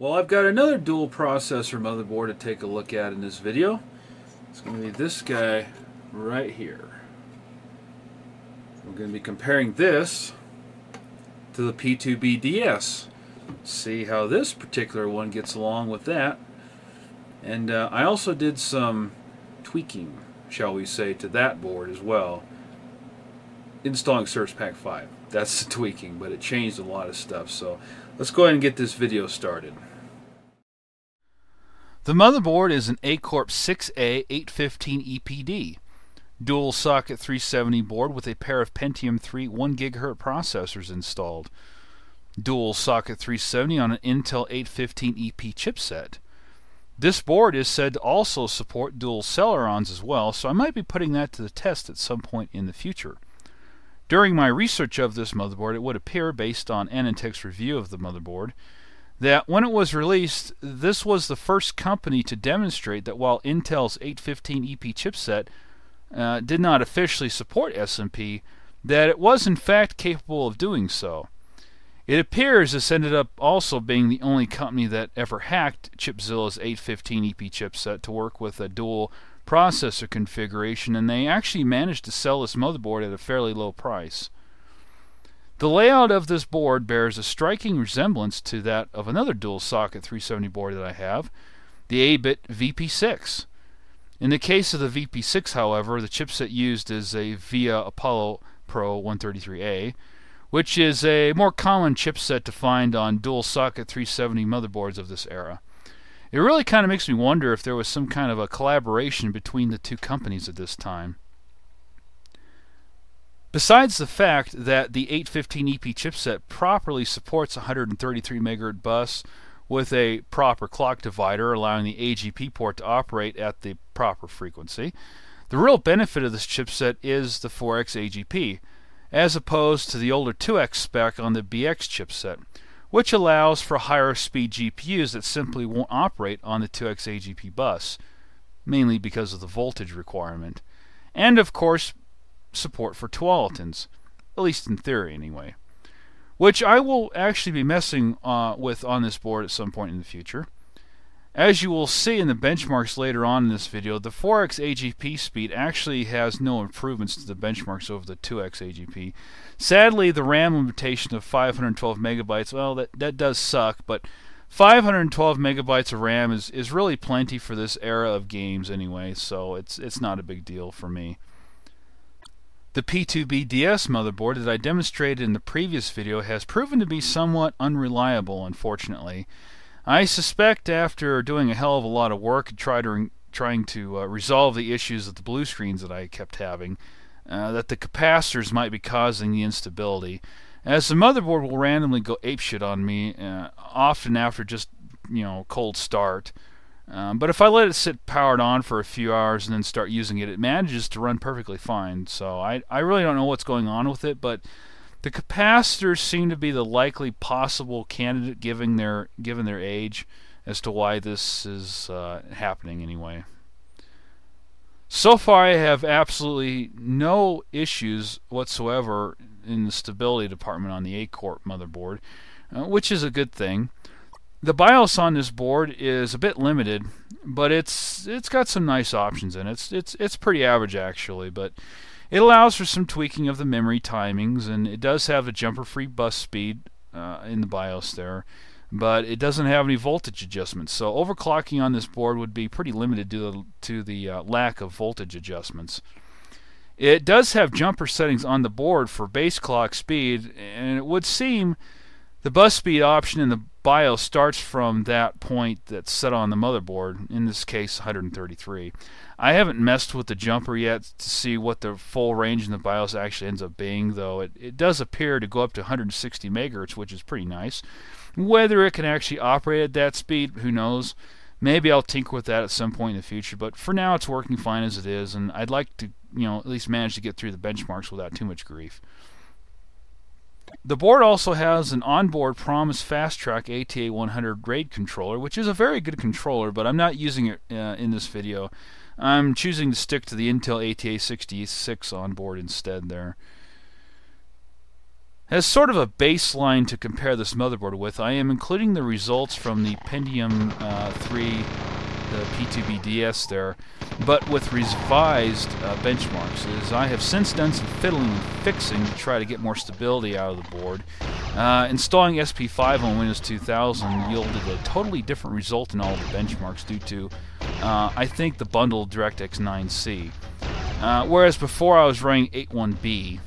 Well, I've got another dual processor motherboard to take a look at in this video. It's going to be this guy right here. We're going to be comparing this to the P2B-DS. See how this particular one gets along with that. And uh, I also did some tweaking, shall we say, to that board as well. Installing Service Pack 5. That's the tweaking, but it changed a lot of stuff. So let's go ahead and get this video started. The motherboard is an Acorp 6A 815 EPD, dual socket 370 board with a pair of Pentium 3 1 GHz processors installed. Dual socket 370 on an Intel 815 EP chipset. This board is said to also support dual Celerons as well, so I might be putting that to the test at some point in the future. During my research of this motherboard, it would appear, based on AnandTech's review of the motherboard, that when it was released, this was the first company to demonstrate that while Intel's 815 EP chipset uh, did not officially support SMP, that it was in fact capable of doing so. It appears this ended up also being the only company that ever hacked Chipzilla's 815 EP chipset to work with a dual processor configuration, and they actually managed to sell this motherboard at a fairly low price. The layout of this board bears a striking resemblance to that of another dual socket 370 board that I have, the ABIT VP6. In the case of the VP6, however, the chipset used is a VIA Apollo Pro 133A, which is a more common chipset to find on dual socket 370 motherboards of this era. It really kind of makes me wonder if there was some kind of a collaboration between the two companies at this time. Besides the fact that the 815 EP chipset properly supports 133 MHz bus with a proper clock divider allowing the AGP port to operate at the proper frequency, the real benefit of this chipset is the 4X AGP, as opposed to the older 2X spec on the BX chipset, which allows for higher speed GPUs that simply won't operate on the 2X AGP bus, mainly because of the voltage requirement. And of course, support for Tualatins, at least in theory anyway, which I will actually be messing uh, with on this board at some point in the future. As you will see in the benchmarks later on in this video, the 4x AGP speed actually has no improvements to the benchmarks over the 2x AGP. Sadly, the RAM limitation of 512 megabytes, well, that, that does suck, but 512 megabytes of RAM is, is really plenty for this era of games anyway, so it's, it's not a big deal for me. The P2B-DS motherboard that I demonstrated in the previous video has proven to be somewhat unreliable, unfortunately. I suspect after doing a hell of a lot of work try to, trying to uh, resolve the issues of the blue screens that I kept having, uh, that the capacitors might be causing the instability, as the motherboard will randomly go apeshit on me, uh, often after just, you know, cold start. Um, but if I let it sit powered on for a few hours and then start using it, it manages to run perfectly fine. So I, I really don't know what's going on with it, but the capacitors seem to be the likely possible candidate given their given their age as to why this is uh, happening anyway. So far, I have absolutely no issues whatsoever in the stability department on the Acorp motherboard, uh, which is a good thing. The BIOS on this board is a bit limited, but it's it's got some nice options in it. It's it's it's pretty average actually, but it allows for some tweaking of the memory timings, and it does have a jumper-free bus speed uh, in the BIOS there, but it doesn't have any voltage adjustments. So overclocking on this board would be pretty limited due to, to the uh, lack of voltage adjustments. It does have jumper settings on the board for base clock speed, and it would seem the bus speed option in the BIOS starts from that point that's set on the motherboard, in this case 133. I haven't messed with the jumper yet to see what the full range in the BIOS actually ends up being, though it, it does appear to go up to 160 megahertz, which is pretty nice. Whether it can actually operate at that speed, who knows? Maybe I'll tinker with that at some point in the future, but for now it's working fine as it is, and I'd like to, you know, at least manage to get through the benchmarks without too much grief. The board also has an onboard Promise FastTrak ATA 100 RAID controller, which is a very good controller, but I'm not using it uh, in this video. I'm choosing to stick to the Intel ATA 66 onboard instead there. As sort of a baseline to compare this motherboard with, I am including the results from the Pentium uh, 3 the P2BDS there, but with revised uh, benchmarks. As I have since done some fiddling and fixing to try to get more stability out of the board. Uh, installing SP5 on Windows 2000 yielded a totally different result in all the benchmarks due to, uh, I think, the bundled DirectX 9C. Uh, whereas before I was running 81B,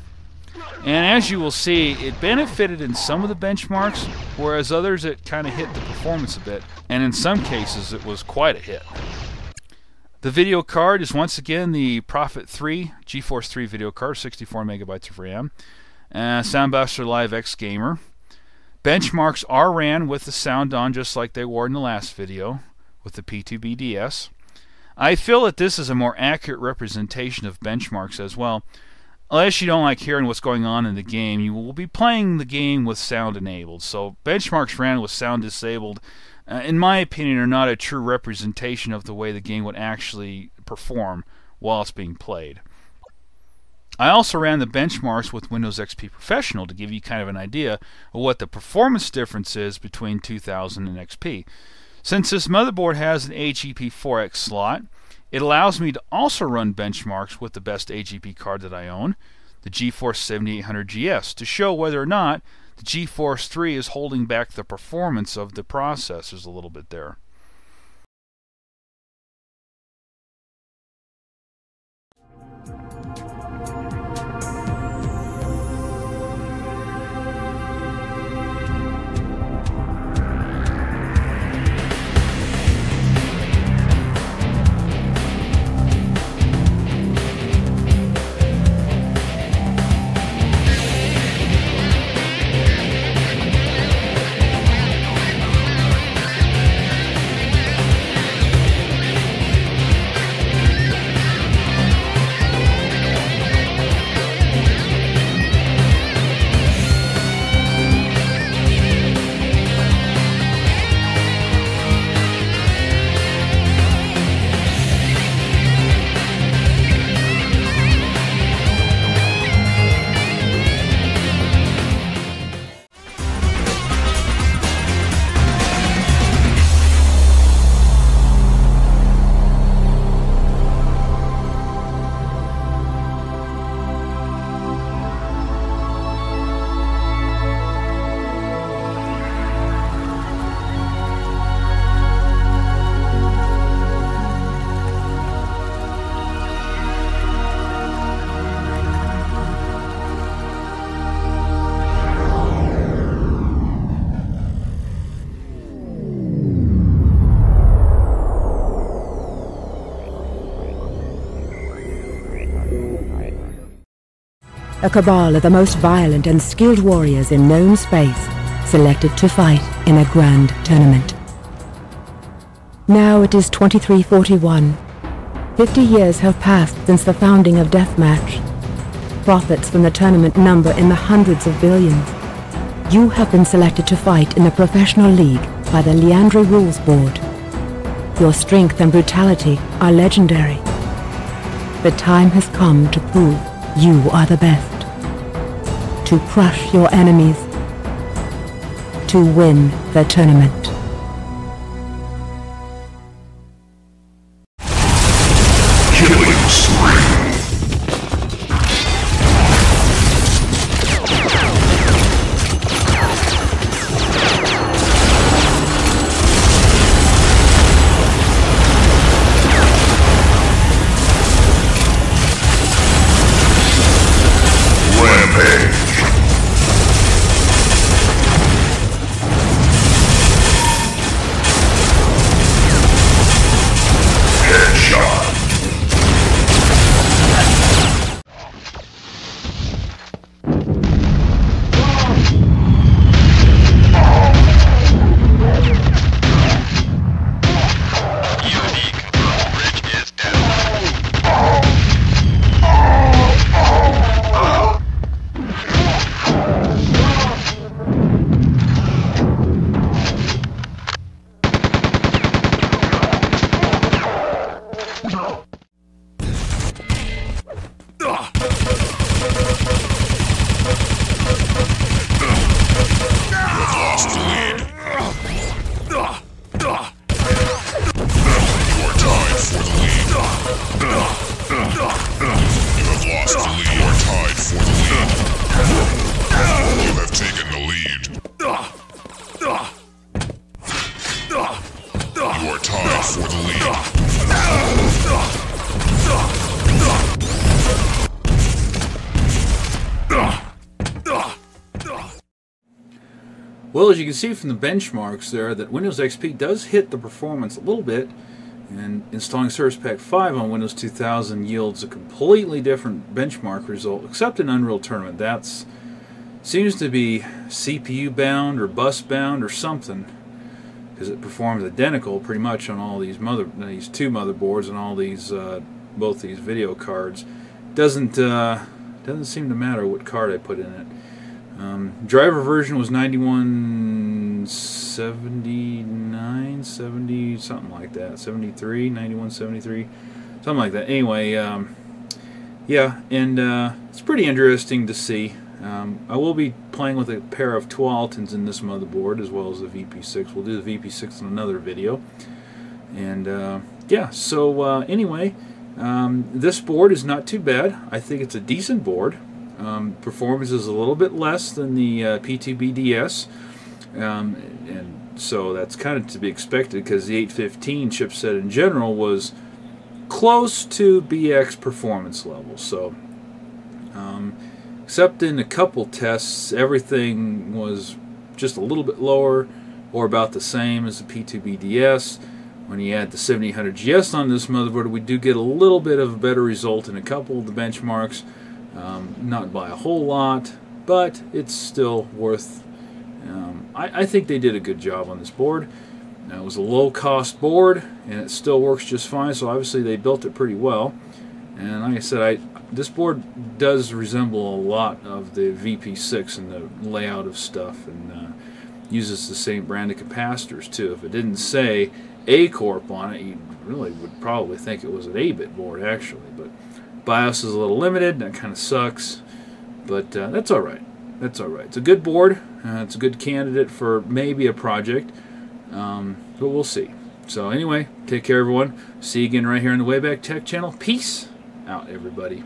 and as you will see, it benefited in some of the benchmarks, whereas others it kind of hit the performance a bit, and in some cases it was quite a hit. The video card is once again the Prophet 3 GeForce 3 video card, 64 megabytes of RAM. Uh, Sound Blaster Live X Gamer. Benchmarks are ran with the sound on just like they were in the last video with the P2BDS. I feel that this is a more accurate representation of benchmarks as well, unless you don't like hearing what's going on in the game, you will be playing the game with sound enabled. So benchmarks ran with sound disabled, uh, in my opinion, are not a true representation of the way the game would actually perform while it's being played. I also ran the benchmarks with Windows XP Professional to give you kind of an idea of what the performance difference is between 2000 and XP. Since this motherboard has an AGP4X slot, it allows me to also run benchmarks with the best AGP card that I own, the GeForce 7800GS, to show whether or not the GeForce 3 is holding back the performance of the processors a little bit there. A cabal of the most violent and skilled warriors in known space selected to fight in a grand tournament. Now it is 2341. Fifty years have passed since the founding of Deathmatch. Profits from the tournament number in the hundreds of billions. You have been selected to fight in the professional league by the Liandry Rules Board. Your strength and brutality are legendary. The time has come to prove you are the best to crush your enemies, to win the tournament. For the lead. Well, as you can see from the benchmarks there, that Windows XP does hit the performance a little bit, and installing Service Pack 5 on Windows 2000 yields a completely different benchmark result, except in Unreal Tournament. That's seems to be CPU bound or bus bound or something, because it performs identical pretty much on all these mother these two motherboards and all these uh, both these video cards. Doesn't uh, doesn't seem to matter what card I put in it. Um, driver version was 9179, 70, something like that. 73, 9173, something like that. Anyway, um, yeah, and uh, it's pretty interesting to see. Um, I will be playing with a pair of Tualatins in this motherboard as well as the VP6. We'll do the VP6 in another video. And uh, yeah, so uh, anyway, um, this board is not too bad. I think it's a decent board. Um, performance is a little bit less than the uh, P2BDS, um, and so that's kind of to be expected because the 815 chipset in general was close to BX performance level. So, um, except in a couple tests, everything was just a little bit lower or about the same as the P2BDS. When you add the 7800GS on this motherboard, we do get a little bit of a better result in a couple of the benchmarks. Um, not by a whole lot, but it's still worth. Um, I, I, think they did a good job on this board. Now, it was a low-cost board, and it still works just fine. So obviously they built it pretty well. And like I said, I this board does resemble a lot of the VP6 in the layout of stuff, and uh, uses the same brand of capacitors too. If it didn't say Acorp on it, you really would probably think it was an Abit board actually, but. BIOS is a little limited, that kind of sucks, but uh, that's alright. That's alright. It's a good board, uh, it's a good candidate for maybe a project, um, but we'll see. So anyway, take care everyone. See you again right here on the Wayback Tech channel. Peace out everybody.